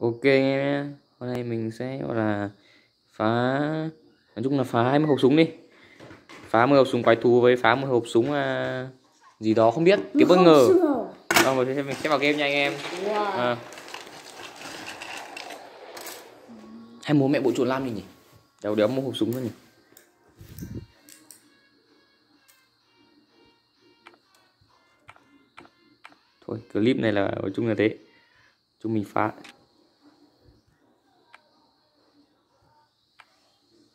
ok nhé. Hôm nay mình sẽ gọi là phá nói chung là phá 20 hộp súng đi. Phá 10 hộp súng quái thú với phá một hộp súng à, gì đó không biết. Cái bất ngờ. Vâng, rồi mình sẽ vào game nha anh em. Wow. à. hay mua mẹ bộ chuột lam đi nhỉ? Đéo đéo mua hộp súng nữa nhỉ? Thôi clip này là nói chung là thế. Chúng mình phá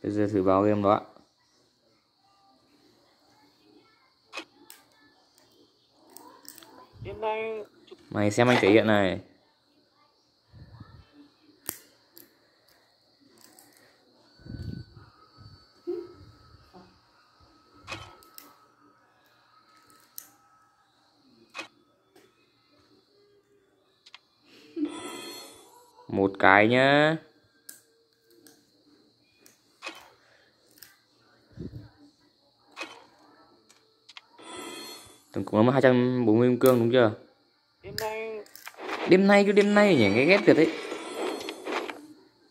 bây giờ thử vào game đó ạ. Mày xem anh thể hiện này. Một cái nhá tổng cộng là 240 kim cương đúng chưa? Đêm nay đêm nay cứ đêm nay nhỉ? Nghe ghét thật đấy.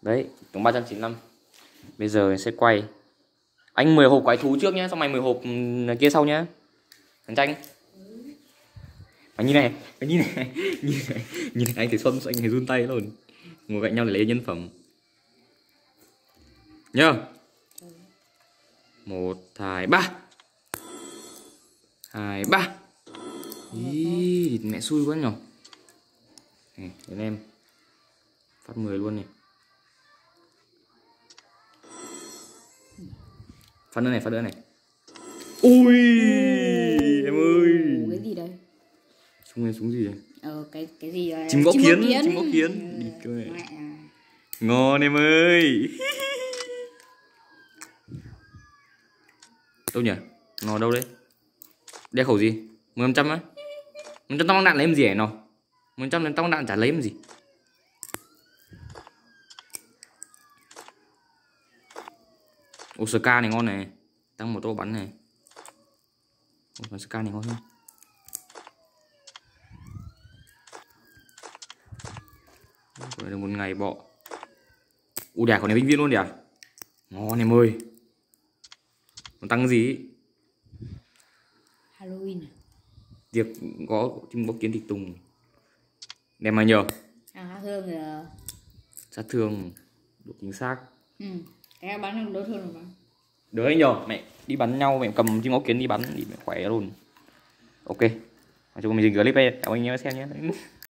Đấy tổng 395 bây giờ sẽ quay. Anh 10 hộp quái thú trước nhá xong mày 10 hộp ừm, kia sau nhá. Thằng tranh mày như này mày như này như này như này anh thấy xuân anh thấy run tay luôn. Ngồi cạnh nhau để lấy nhân phẩm. Nhá một hai ba hai ba. Ý, mẹ xui quá nhở. Này, đến em phát 10 luôn này. Phát nữa này phát nữa này. Ui em ơi. Cái gì đây? Súng này súng gì đây? Ờ cái cái gì đây? Chim gõ kiến, chim gõ kiến. Đi mẹ à. ngon em ơi. Đâu nhỉ? Nó đâu đấy đeo khẩu gì? Mười trăm á. Mười trăm tao đạn lấy làm gì hả nó mười trăm tao đạn chả lấy làm gì. Osaka này ngon này. Tăng một tô bắn này. Osaka này ngon hơn. Đây là một ngày bọ. U đẻ còn này vĩnh viễn luôn đẻ Ngon em ơi. Còn tăng gì? ý? Halloween à? Diệp có chim bốc kiến thịt tùng. Đẹp mà nhờ. À hát hương rồi Sát thương Độ chính xác. Ừ cái bắn được đốt hơn rồi bắn Đỡ anh nhờ Mẹ đi bắn nhau mẹ cầm chim bốc kiến đi bắn Thì mẹ khỏe luôn. Ok Nói chung mình dừng clip đây. Cảm ơn anh em đã xem nhé